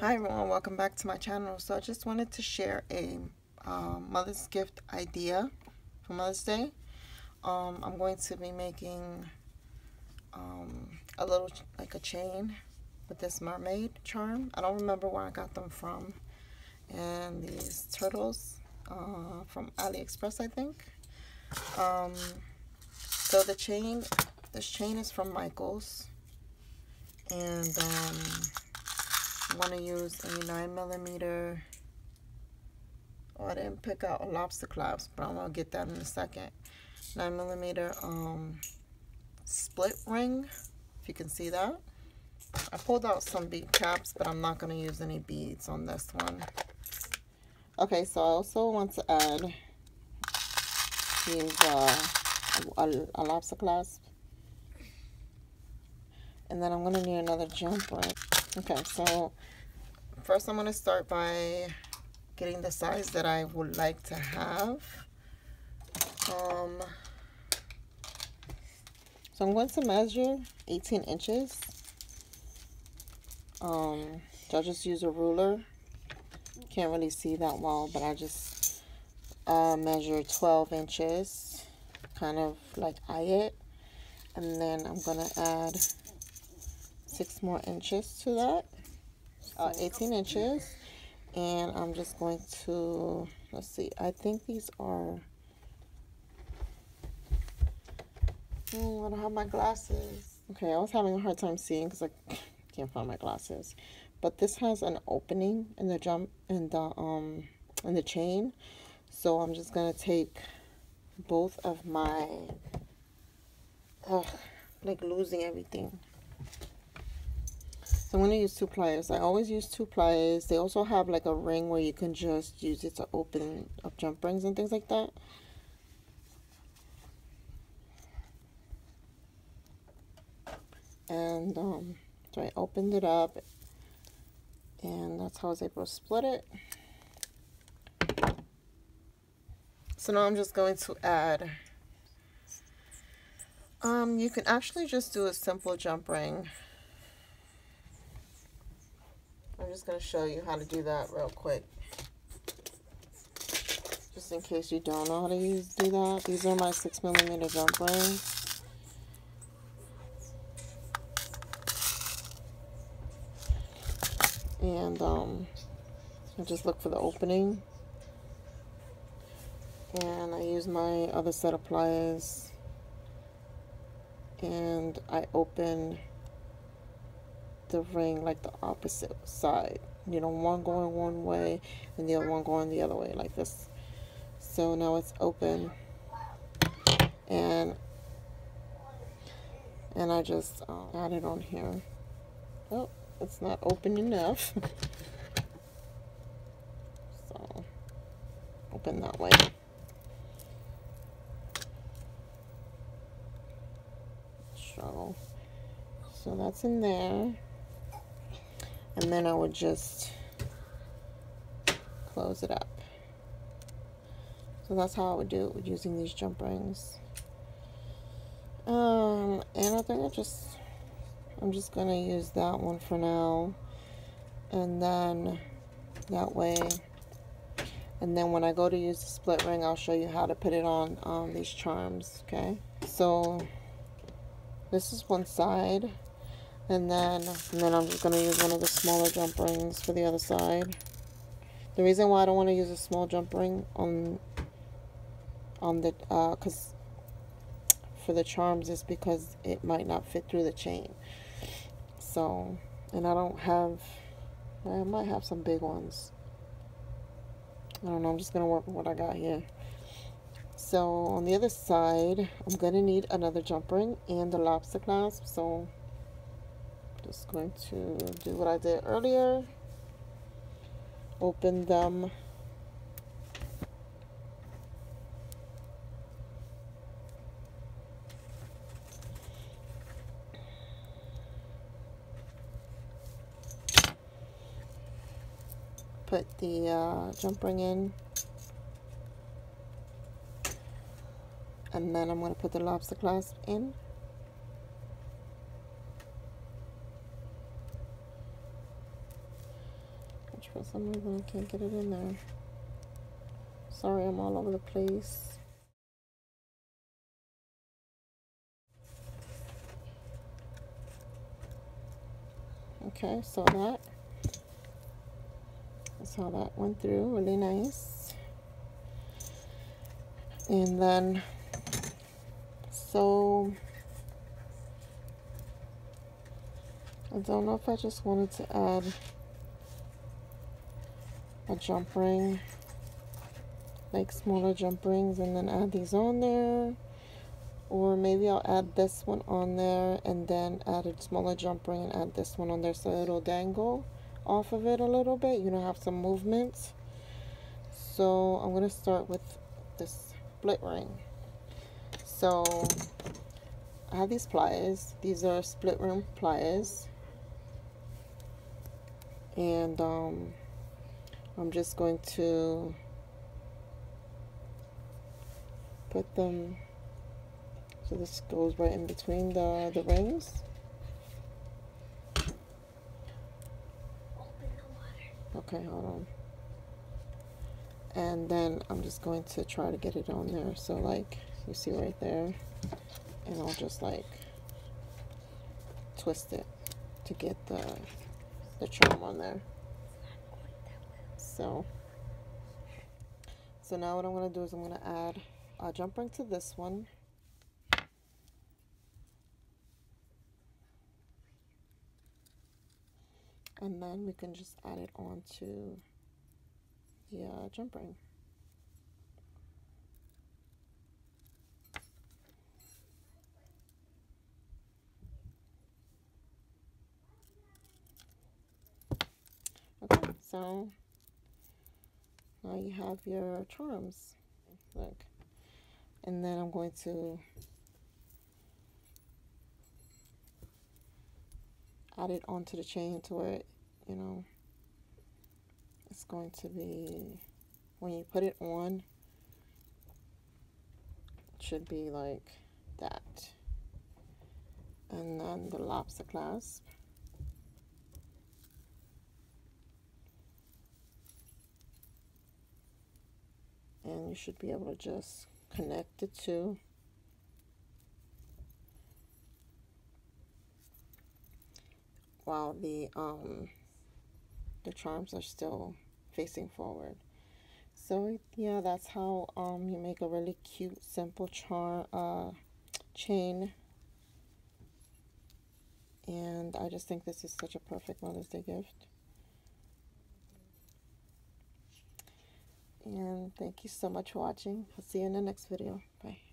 Hi everyone, welcome back to my channel. So I just wanted to share a um, Mother's Gift idea for Mother's Day. Um, I'm going to be making um, a little, like a chain with this mermaid charm. I don't remember where I got them from. And these turtles uh, from AliExpress, I think. Um, so the chain, this chain is from Michaels. And um, want to use a 9 millimeter. Oh, I didn't pick out a lobster clasp, but I'm going to get that in a second. 9 millimeter um, split ring, if you can see that. I pulled out some bead caps, but I'm not going to use any beads on this one. Okay, so I also want to add uh, a, a lobster clasp. And then I'm going to need another jump ring. Okay, so first I'm going to start by getting the size that I would like to have. Um, so I'm going to measure 18 inches. Um, so I'll just use a ruler. Can't really see that well, but I just uh, measure 12 inches. Kind of like eye it. And then I'm going to add six more inches to that. Uh, 18 inches. And I'm just going to, let's see, I think these are, oh, I don't have my glasses. Okay, I was having a hard time seeing because I can't find my glasses. But this has an opening in the jump, in the, um, in the chain. So I'm just going to take both of my, ugh, like losing everything. So I'm going to use two pliers. I always use two pliers. They also have like a ring where you can just use it to open up jump rings and things like that. And um, so I opened it up and that's how I was able to split it. So now I'm just going to add, um, you can actually just do a simple jump ring I'm just going to show you how to do that real quick. Just in case you don't know how to use do that. These are my 6 millimeter jump rings. And um, I just look for the opening. And I use my other set of pliers. And I open the ring like the opposite side. You know, one going one way and the other one going the other way like this. So now it's open. And and I just uh, add it on here. Oh, it's not open enough. so open that way. So, so that's in there and then I would just close it up. So that's how I would do it with using these jump rings. Um, and I think I just, I'm just going to use that one for now. And then that way, and then when I go to use the split ring, I'll show you how to put it on um, these charms, okay? So this is one side. And then, and then I'm just going to use one of the smaller jump rings for the other side. The reason why I don't want to use a small jump ring on, on the, uh, cause for the charms is because it might not fit through the chain. So, and I don't have, I might have some big ones. I don't know, I'm just going to work with what I got here. So on the other side, I'm going to need another jump ring and a lobster clasp. So just going to do what I did earlier. Open them. Put the uh, jump ring in. And then I'm going to put the lobster clasp in. For some reason I can't get it in there. Sorry, I'm all over the place. Okay, so that that's how that went through, really nice. And then, so, I don't know if I just wanted to add a jump ring, like smaller jump rings, and then add these on there. Or maybe I'll add this one on there and then add a smaller jump ring and add this one on there so it'll dangle off of it a little bit. You know, have some movement. So I'm to start with this split ring. So I have these pliers. These are split ring pliers. And um, I'm just going to put them so this goes right in between the, the rings. Okay, hold on. And then I'm just going to try to get it on there. So like you see right there. And I'll just like twist it to get the the charm on there. So so now what I'm going to do is I'm going to add a jump ring to this one. and then we can just add it on to the uh, jump ring. Okay, so now you have your charms. Look. And then I'm going to add it onto the chain to where it, you know, it's going to be, when you put it on, it should be like that. And then the lobster clasp. And you should be able to just connect the two while the um, the charms are still facing forward. So yeah, that's how um, you make a really cute, simple charm uh, chain. And I just think this is such a perfect Mother's Day gift. And thank you so much for watching. I'll see you in the next video. Bye.